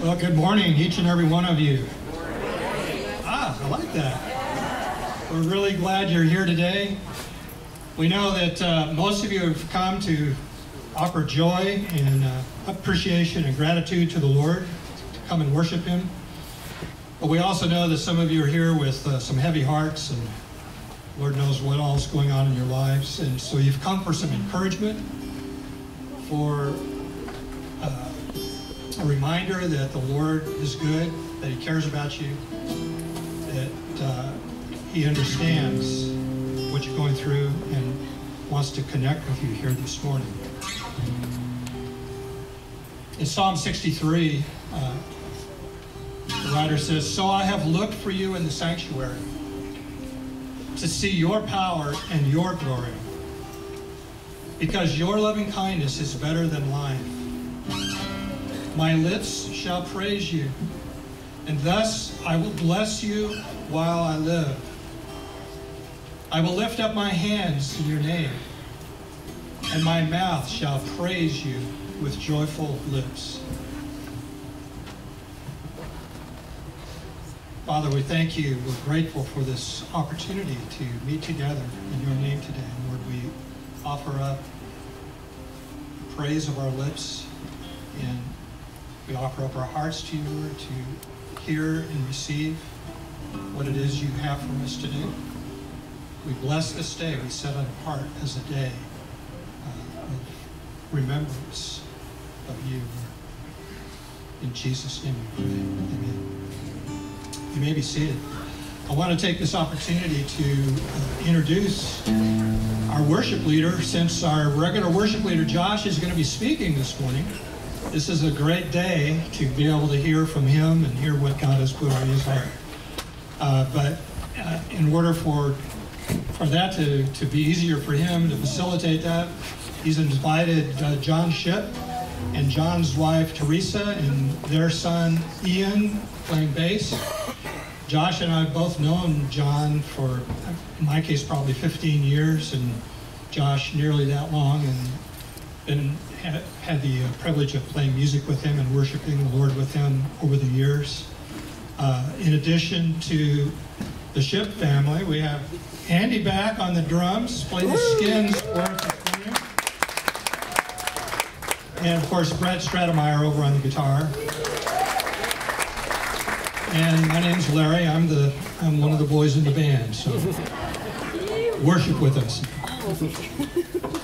Well, good morning, each and every one of you. Ah, I like that. We're really glad you're here today. We know that uh, most of you have come to offer joy and uh, appreciation and gratitude to the Lord, to come and worship Him. But we also know that some of you are here with uh, some heavy hearts and Lord knows what all is going on in your lives. And so you've come for some encouragement, for uh, a reminder that the Lord is good, that He cares about you, that uh, He understands what you're going through and wants to connect with you here this morning. In Psalm 63, uh, the writer says, So I have looked for you in the sanctuary to see your power and your glory, because your loving kindness is better than life. My lips shall praise you, and thus I will bless you while I live. I will lift up my hands in your name, and my mouth shall praise you with joyful lips. Father, we thank you. We're grateful for this opportunity to meet together in your name today. Lord, we offer up praise of our lips and we offer up our hearts to you, Lord, to hear and receive what it is you have for us today. We bless this day. We set it apart as a day uh, of remembrance of you. In Jesus' name we pray. Amen. You may be seated. I want to take this opportunity to uh, introduce our worship leader since our regular worship leader, Josh, is going to be speaking this morning. This is a great day to be able to hear from him and hear what God has put on his heart. Uh, but uh, in order for for that to, to be easier for him to facilitate that, he's invited uh, John Ship and John's wife Teresa and their son Ian playing bass. Josh and I have both known John for, in my case, probably 15 years, and Josh nearly that long, and been had, had the uh, privilege of playing music with him and worshiping the Lord with him over the years. Uh, in addition to the Ship family, we have Andy back on the drums, play the Skins and of course Brad Stratemeyer over on the guitar. And my name's Larry. I'm the I'm one of the boys in the band. So worship with us.